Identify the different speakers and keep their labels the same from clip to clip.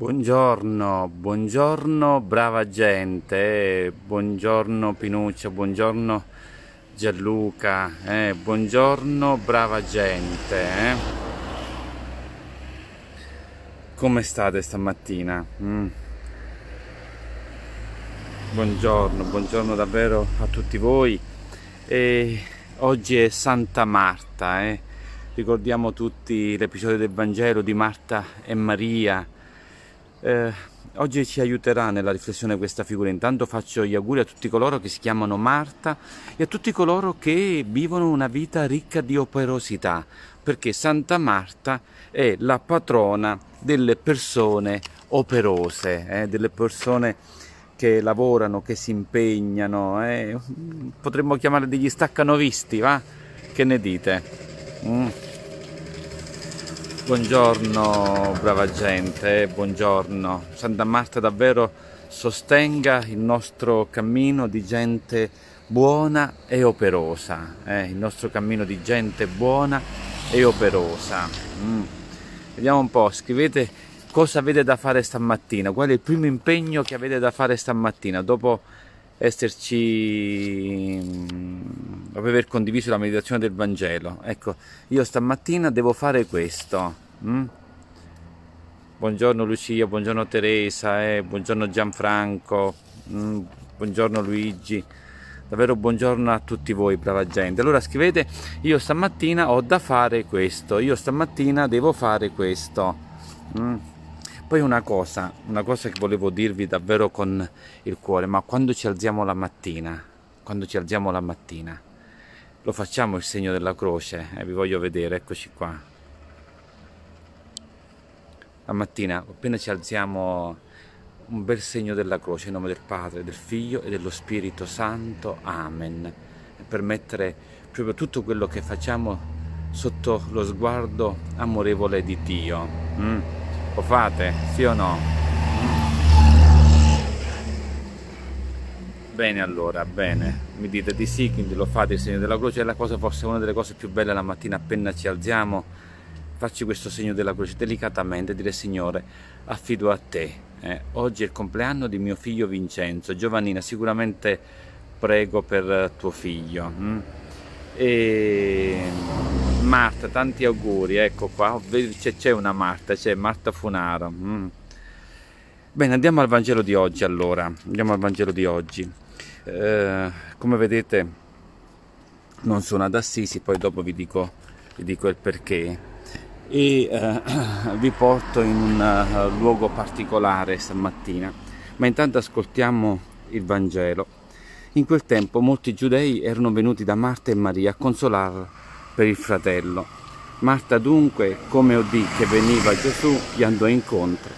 Speaker 1: Buongiorno, buongiorno brava gente, buongiorno Pinuccia, buongiorno Gianluca, eh, buongiorno brava gente. Eh. Come state stamattina? Mm. Buongiorno, buongiorno davvero a tutti voi. E oggi è Santa Marta, eh. ricordiamo tutti l'episodio del Vangelo di Marta e Maria eh, oggi ci aiuterà nella riflessione questa figura. Intanto faccio gli auguri a tutti coloro che si chiamano Marta e a tutti coloro che vivono una vita ricca di operosità, perché Santa Marta è la patrona delle persone operose, eh, delle persone che lavorano, che si impegnano, eh. potremmo chiamare degli staccanovisti, va? Che ne dite? Mm. Buongiorno brava gente, buongiorno. Santa Marta davvero sostenga il nostro cammino di gente buona e operosa, eh? il nostro cammino di gente buona e operosa. Mm. Vediamo un po', scrivete cosa avete da fare stamattina, qual è il primo impegno che avete da fare stamattina dopo esserci dopo aver condiviso la meditazione del Vangelo. Ecco, io stamattina devo fare questo. Mm? Buongiorno Lucia, buongiorno Teresa, eh, buongiorno Gianfranco, mm, buongiorno Luigi. Davvero buongiorno a tutti voi, brava gente. Allora scrivete, io stamattina ho da fare questo, io stamattina devo fare questo. Mm. Poi una cosa, una cosa che volevo dirvi davvero con il cuore, ma quando ci alziamo la mattina, quando ci alziamo la mattina, lo facciamo il segno della croce, eh, vi voglio vedere, eccoci qua. La mattina, appena ci alziamo, un bel segno della croce in nome del Padre, del Figlio e dello Spirito Santo. Amen. Per mettere proprio tutto quello che facciamo sotto lo sguardo amorevole di Dio. Mm? Lo fate? Sì o no? Bene allora, bene, mi dite di sì, quindi lo fate il segno della croce, è la cosa forse una delle cose più belle la mattina appena ci alziamo, farci questo segno della croce delicatamente, dire Signore, affido a te. Eh, oggi è il compleanno di mio figlio Vincenzo, Giovannina, sicuramente prego per tuo figlio. Mm? E Marta, tanti auguri, ecco qua, c'è una Marta, c'è Marta Funaro. Mm. Bene, andiamo al Vangelo di oggi allora, andiamo al Vangelo di oggi. Eh, come vedete non sono ad Assisi, poi dopo vi dico, vi dico il perché. E eh, vi porto in un uh, luogo particolare stamattina, ma intanto ascoltiamo il Vangelo. In quel tempo molti giudei erano venuti da Marta e Maria a consolarla per il fratello. Marta dunque, come udì che veniva Gesù, gli andò incontro.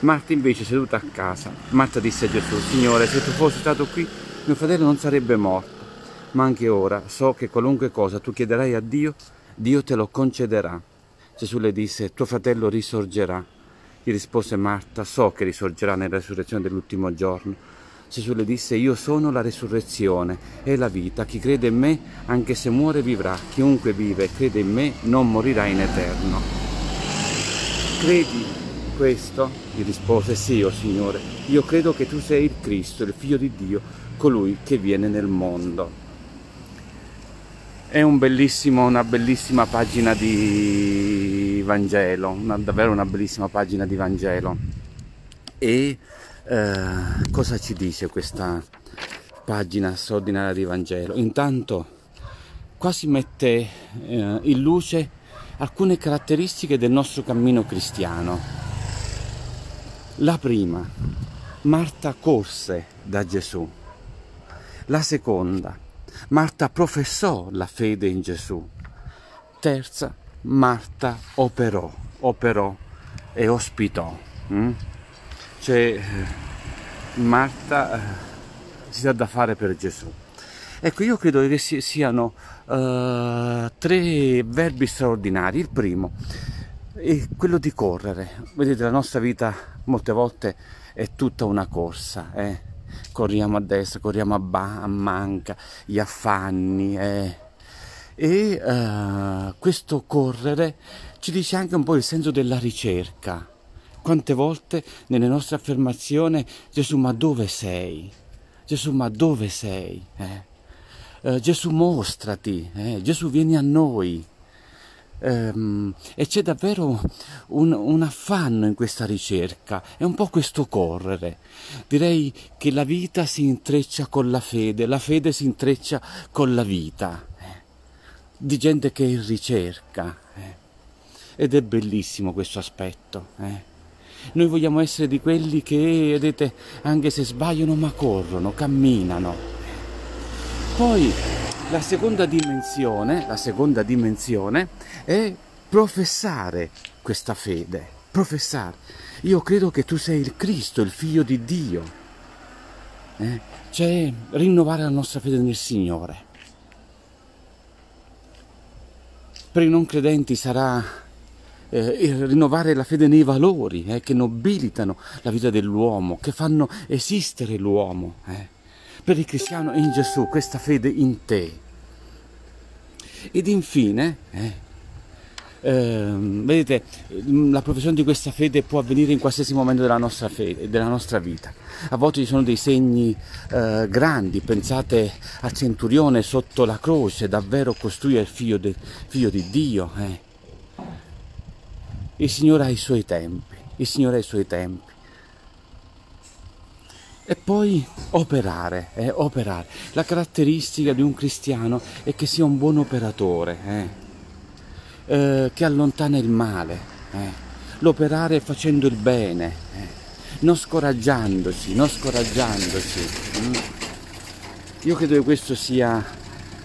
Speaker 1: Marta invece seduta a casa. Marta disse a Gesù, Signore, se tu fossi stato qui, mio fratello non sarebbe morto. Ma anche ora so che qualunque cosa tu chiederai a Dio, Dio te lo concederà. Gesù le disse, tuo fratello risorgerà. Gli rispose Marta, so che risorgerà nella resurrezione dell'ultimo giorno. Gesù le disse, io sono la resurrezione e la vita. Chi crede in me, anche se muore, vivrà. Chiunque vive e crede in me, non morirà in eterno. Credi questo? Gli rispose, sì, o oh Signore. Io credo che tu sei il Cristo, il Figlio di Dio, colui che viene nel mondo. È un bellissimo, una bellissima pagina di Vangelo, una, davvero una bellissima pagina di Vangelo. E eh, cosa ci dice questa pagina straordinaria di Vangelo? Intanto qua si mette eh, in luce alcune caratteristiche del nostro cammino cristiano. La prima, Marta corse da Gesù. La seconda, Marta professò la fede in Gesù. Terza, Marta operò, operò e ospitò. Mm? Cioè, Marta eh, si dà da fare per Gesù. Ecco, io credo che siano uh, tre verbi straordinari. Il primo è quello di correre. Vedete, la nostra vita molte volte è tutta una corsa. Eh? Corriamo a destra, corriamo a, ba- a manca, gli affanni. Eh? E uh, questo correre ci dice anche un po' il senso della ricerca quante volte nelle nostre affermazioni Gesù ma dove sei? Gesù ma dove sei? Eh? Eh, Gesù mostrati, eh? Gesù vieni a noi. Um, e c'è davvero un, un, affanno in questa ricerca, è un po' questo correre. Direi che la vita si intreccia con la fede, la fede si intreccia con la vita, eh, di gente che è in ricerca. Eh. Ed è bellissimo questo aspetto. Eh. Noi vogliamo essere di quelli che, vedete, anche se sbagliano, ma corrono, camminano. Poi la seconda dimensione, la seconda dimensione è professare questa fede, professare. Io credo che tu sei il Cristo, il figlio di Dio. Eh? Cioè rinnovare la nostra fede nel Signore. Per i non credenti sarà eh, rinnovare la fede nei valori eh, che nobilitano la vita dell'uomo, che fanno esistere l'uomo. Per il cristiano in Gesù, questa fede in te. Ed infine, eh, eh, vedete, la professione di questa fede può avvenire in qualsiasi momento della nostra, fede, della nostra vita. A volte ci sono dei segni eh, grandi, pensate a Centurione sotto la croce, davvero costruire il figlio, de, figlio di Dio. Eh. Il Signore ha i suoi tempi, il Signore ha i suoi tempi. E poi operare, eh, operare. La caratteristica di un cristiano è che sia un buon operatore, eh, eh, che allontana il male, eh. l'operare facendo il bene, eh. non scoraggiandosi, non scoraggiandosi. Mm. Io credo che questo sia,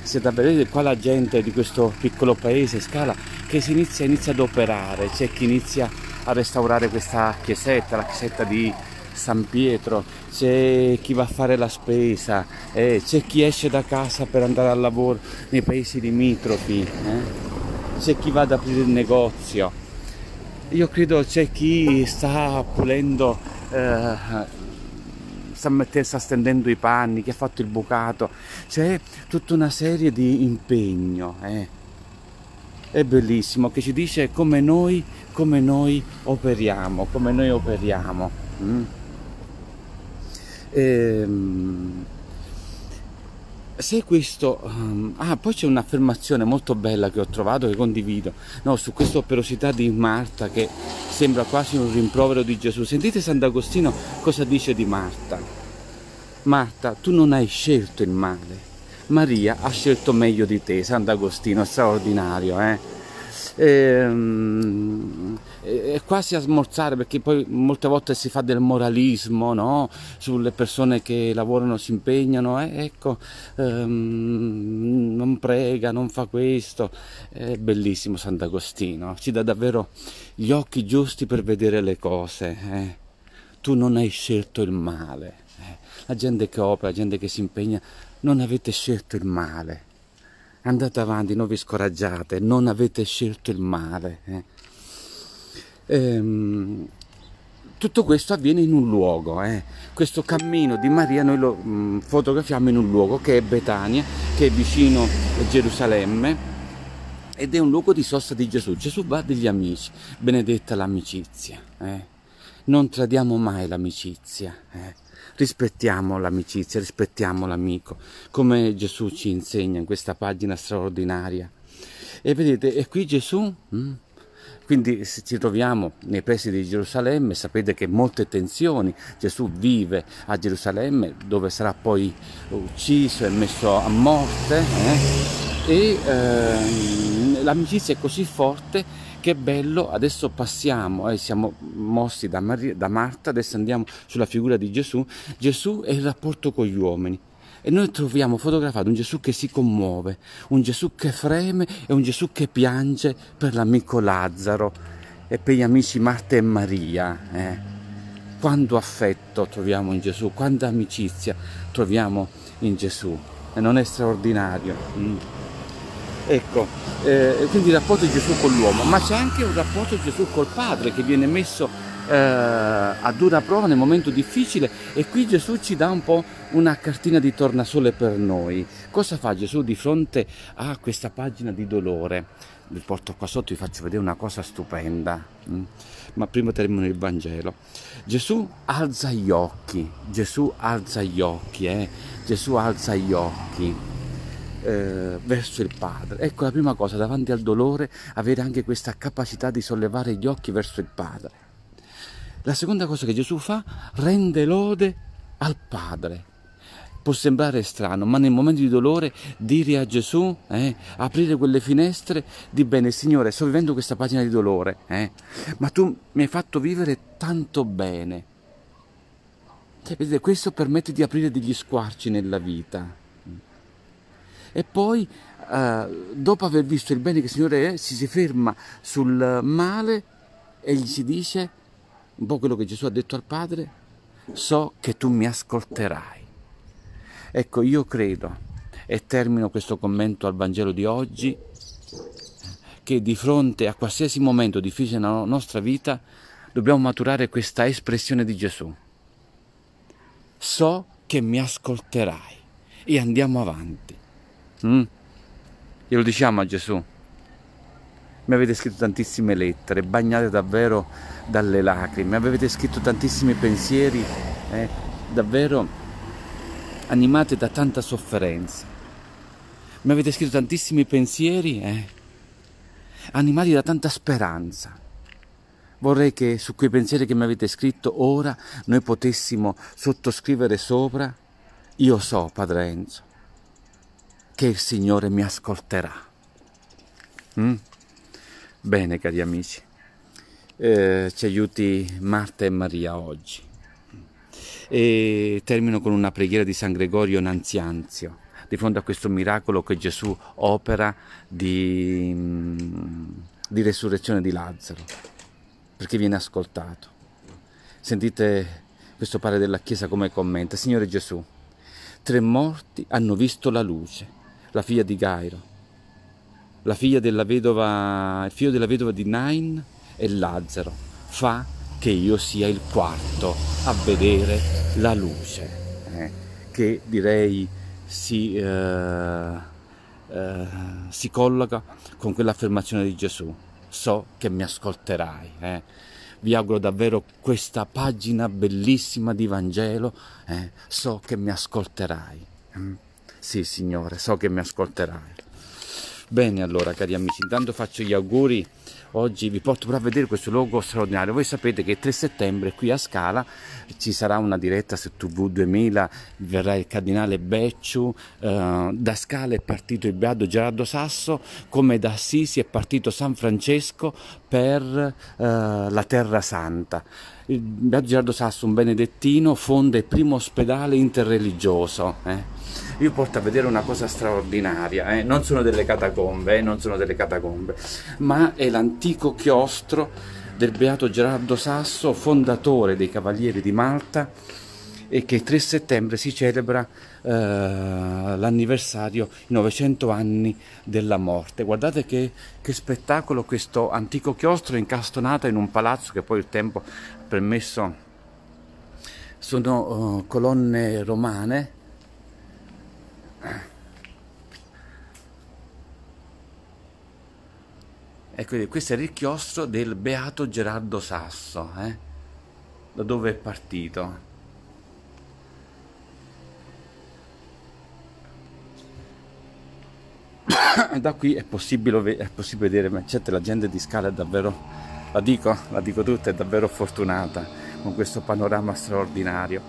Speaker 1: sia da vedere qua la gente di questo piccolo paese, Scala, che si inizia, inizia ad operare, c'è chi inizia a restaurare questa chiesetta, la chiesetta di San Pietro, c'è chi va a fare la spesa, eh, c'è chi esce da casa per andare al lavoro nei paesi limitrofi, eh, c'è chi va ad aprire il negozio. Io credo c'è chi sta pulendo, eh, sta, mettendo, sta stendendo i panni, chi ha fatto il bucato, c'è tutta una serie di impegno. Eh. È bellissimo che ci dice come noi, come noi operiamo, come noi operiamo. Mm? Ehm, se questo... Um, ah, poi c'è un'affermazione molto bella che ho trovato, che condivido, no, su questa operosità di Marta che sembra quasi un rimprovero di Gesù. Sentite Sant'Agostino cosa dice di Marta. Marta, tu non hai scelto il male, Maria ha scelto meglio di te, Sant'Agostino, straordinario, eh? ehm, è quasi a smorzare perché poi molte volte si fa del moralismo no? sulle persone che lavorano, si impegnano, eh, ecco, ehm, non prega, non fa questo, è bellissimo Sant'Agostino, ci dà davvero gli occhi giusti per vedere le cose, eh. tu non hai scelto il male, eh. la gente che opera, la gente che si impegna, non avete scelto il male andate avanti, non vi scoraggiate, non avete scelto il male. Eh. Ehm, tutto questo avviene in un luogo, eh. questo cammino di Maria noi lo mh, mm, fotografiamo in un luogo che è Betania, che è vicino a Gerusalemme ed è un luogo di sosta di Gesù. Gesù va degli amici, benedetta l'amicizia. Eh. Non tradiamo mai l'amicizia. Eh rispettiamo l'amicizia, rispettiamo l'amico, come Gesù ci insegna in questa pagina straordinaria. E vedete, e qui Gesù, mm, quindi se ci troviamo nei pressi di Gerusalemme, sapete che molte tensioni, Gesù vive a Gerusalemme dove sarà poi ucciso e messo a morte eh? e eh, l'amicizia è così forte che bello, adesso passiamo, eh, siamo mossi da, Maria, da Marta, adesso andiamo sulla figura di Gesù. Gesù è il rapporto con gli uomini. E noi troviamo fotografato un Gesù che si commuove, un Gesù che freme e un Gesù che piange per l'amico Lazzaro e per gli amici Marta e Maria. Eh. Quanto affetto troviamo in Gesù, quanta amicizia troviamo in Gesù. E non è straordinario. Mm. Ecco, eh, quindi il rapporto di Gesù con l'uomo, ma c'è anche un rapporto di Gesù col Padre che viene messo eh, a dura prova nel momento difficile e qui Gesù ci dà un po' una cartina di tornasole per noi. Cosa fa Gesù di fronte a questa pagina di dolore? vi porto qua sotto, vi faccio vedere una cosa stupenda. Mm? Ma prima termino il Vangelo. Gesù alza gli occhi, Gesù alza gli occhi, eh? Gesù alza gli occhi eh, verso il Padre. Ecco la prima cosa, davanti al dolore, avere anche questa capacità di sollevare gli occhi verso il Padre. La seconda cosa che Gesù fa, rende lode al Padre. Può sembrare strano, ma nel momento di dolore dire a Gesù, eh, aprire quelle finestre, di bene Signore, sto vivendo questa pagina di dolore, eh, ma tu mi hai fatto vivere tanto bene. Cioè, vedete, questo permette di aprire degli squarci nella vita. E poi, eh, dopo aver visto il bene che il Signore è, si, si ferma sul male e gli si dice, un po' quello che Gesù ha detto al Padre, so che tu mi ascolterai. Ecco, io credo, e termino questo commento al Vangelo di oggi, che di fronte a qualsiasi momento difficile nella nostra vita dobbiamo maturare questa espressione di Gesù. So che mi ascolterai e andiamo avanti. Mm? Glielo diciamo a Gesù. Mi avete scritto tantissime lettere, bagnate davvero dalle lacrime, avete scritto tantissimi pensieri, eh, davvero animate da tanta sofferenza. Mi avete scritto tantissimi pensieri, eh? animati da tanta speranza. Vorrei che su quei pensieri che mi avete scritto ora noi potessimo sottoscrivere sopra, io so, Padre Enzo, che il Signore mi ascolterà. Mm? Bene, cari amici, eh, ci aiuti Marta e Maria oggi. E termino con una preghiera di San Gregorio Nanzianzio di fronte a questo miracolo che Gesù opera di, di resurrezione di Lazzaro, perché viene ascoltato. Sentite questo padre della Chiesa come commenta, Signore Gesù, tre morti hanno visto la luce, la figlia di Gairo, la figlia della vedova, il figlio della vedova di Nain e Lazzaro. Fa che io sia il quarto a vedere la luce, eh, che direi si, eh, eh, si, colloca con quell'affermazione di Gesù. So che mi ascolterai. Eh. Vi auguro davvero questa pagina bellissima di Vangelo. Eh. So che mi ascolterai. Mm. Sì, Signore, so che mi ascolterai. Bene allora, cari amici, intanto faccio gli auguri oggi vi porto però a vedere questo luogo straordinario. Voi sapete che il 3 settembre qui a Scala ci sarà una diretta su TV 2000, verrà il cardinale Becciu, eh, da Scala è partito il Beato Gerardo Sasso, come da Assisi è partito San Francesco per eh, la Terra Santa. Il Beato Gerardo Sasso, un benedettino, fonda il primo ospedale interreligioso. Eh vi porto a vedere una cosa straordinaria, eh? non sono delle catacombe, eh? non sono delle catacombe, ma è l'antico chiostro del Beato Gerardo Sasso, fondatore dei Cavalieri di Malta e che il 3 settembre si celebra eh, l'anniversario, i 900 anni della morte. Guardate che, che, spettacolo questo antico chiostro incastonato in un palazzo che poi il tempo ha permesso, sono uh, colonne romane Ecco, questo era il chiostro del beato Gerardo Sasso, eh? da dove è partito. da qui è possibile, è possibile vedere, ma certo la gente di Scala è davvero, la dico, la dico tutta, è davvero fortunata con questo panorama straordinario.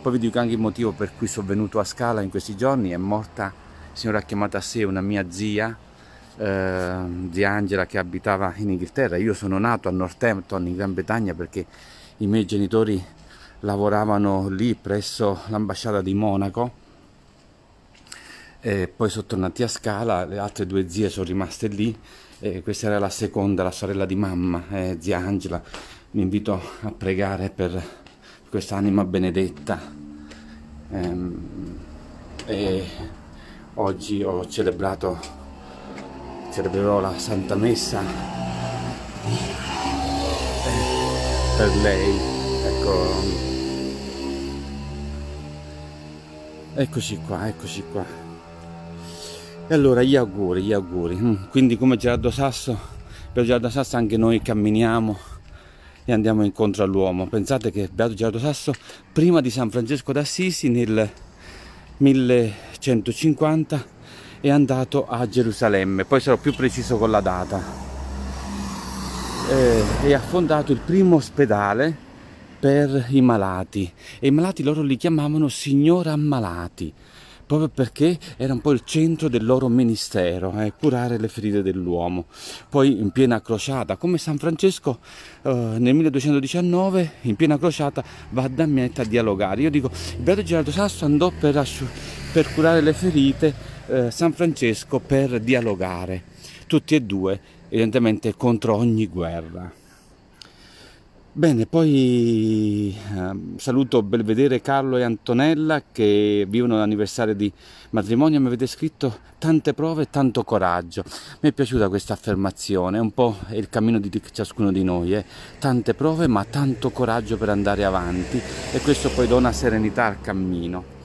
Speaker 1: Poi vi dico anche il motivo per cui sono venuto a Scala in questi giorni, è morta, il Signore ha chiamato a sé una mia zia, eh, di Angela che abitava in Inghilterra. Io sono nato a Northampton in Gran Bretagna perché i miei genitori lavoravano lì presso l'ambasciata di Monaco e poi sono tornati a Scala, le altre due zie sono rimaste lì e questa era la seconda, la sorella di mamma, eh, zia Angela. Mi invito a pregare per questa anima benedetta. Ehm, oggi ho celebrato celebrerò la Santa Messa per lei. Ecco. Eccoci qua, eccoci qua. E allora gli auguri, gli auguri. Mm, quindi come Gerardo Sasso, per Gerardo Sasso anche noi camminiamo e andiamo incontro all'uomo. Pensate che Beato Gerardo Sasso, prima di San Francesco d'Assisi, nel 1150, è andato a Gerusalemme, poi sarò più preciso con la data, eh, e ha fondato il primo ospedale per i malati e i malati loro li chiamavano signora ammalati proprio perché era un po' il centro del loro ministero, eh, curare le ferite dell'uomo. Poi in piena crociata, come San Francesco eh, nel 1219, in piena crociata va a Damietta a dialogare. Io dico, il Beato Gerardo Sasso andò per, per curare le ferite, eh, San Francesco per dialogare, tutti e due evidentemente contro ogni guerra. Bene, poi eh, saluto Belvedere Carlo e Antonella che vivono l'anniversario di matrimonio. Mi avete scritto tante prove e tanto coraggio. Mi è piaciuta questa affermazione, è un po' il cammino di ciascuno di noi. Eh? Tante prove ma tanto coraggio per andare avanti e questo poi dona serenità al cammino.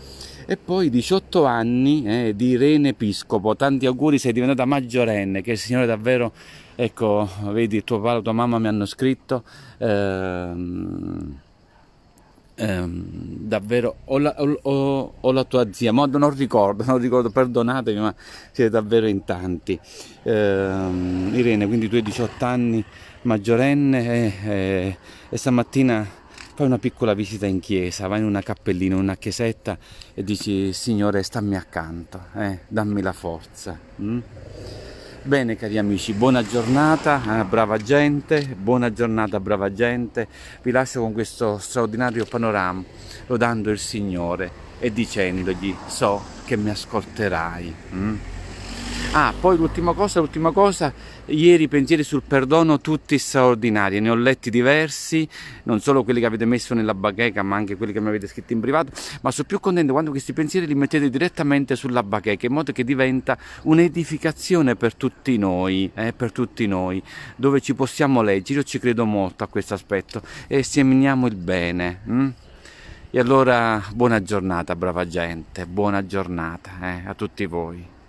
Speaker 1: E poi 18 anni eh, di Irene Episcopo, tanti auguri, sei diventata maggiorenne, che il Signore davvero ecco, vedi, tuo papà e tua mamma mi hanno scritto, ehm, ehm, davvero, ho la, ho, ho la, tua zia, ma non ricordo, non ricordo, perdonatemi, ma siete davvero in tanti. Ehm, Irene, quindi tu hai 18 anni, maggiorenne, e, e, e stamattina fai una piccola visita in chiesa, vai in una cappellina, in una chiesetta e dici Signore stammi accanto, eh, dammi la forza. Mm? Bene cari amici, buona giornata, eh, brava gente, buona giornata, brava gente. Vi lascio con questo straordinario panorama, lodando il Signore e dicendogli so che mi ascolterai. Mm? Ah, poi l'ultima cosa, l'ultima cosa, ieri pensieri sul perdono tutti straordinari, ne ho letti diversi, non solo quelli che avete messo nella bacheca, ma anche quelli che mi avete scritto in privato, ma sono più contento quando questi pensieri li mettete direttamente sulla bacheca, in modo che diventa un'edificazione per tutti noi, eh, per tutti noi, dove ci possiamo leggere, io ci credo molto a questo aspetto, e seminiamo il bene. Hm? E allora buona giornata, brava gente, buona giornata eh, a tutti voi.